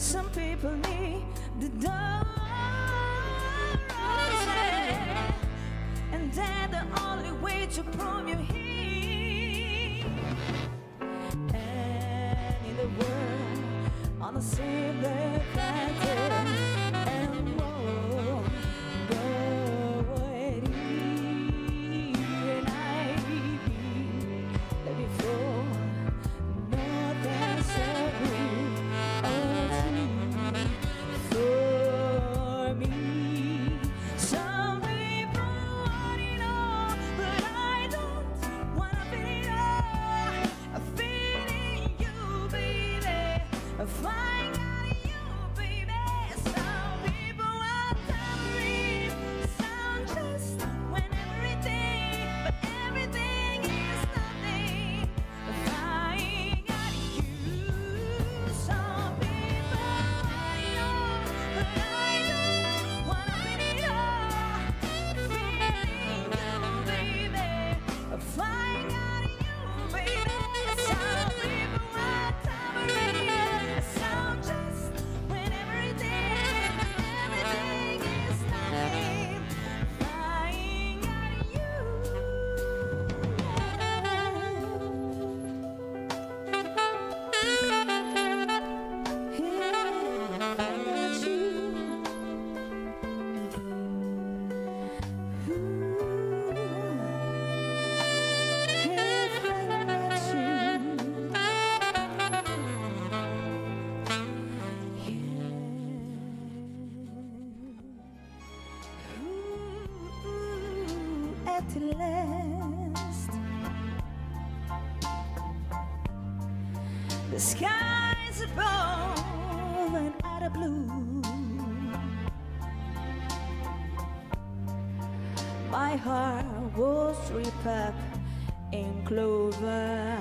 Some people need the door. And they're the only way to prove you here. And in the world on a silver find At last, the skies above and out of blue. My heart was ripped up in clover.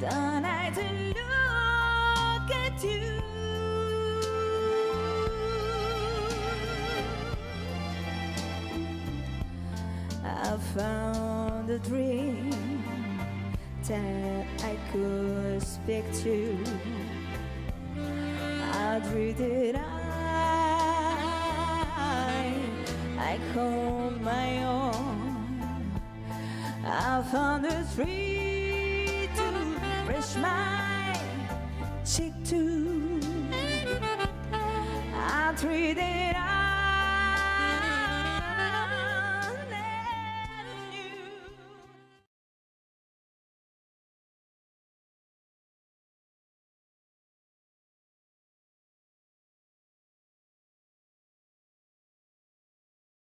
The night I look at you. I found a dream that I could speak to. I drifted I, I call my own. I found a tree to brush my cheek to. I treated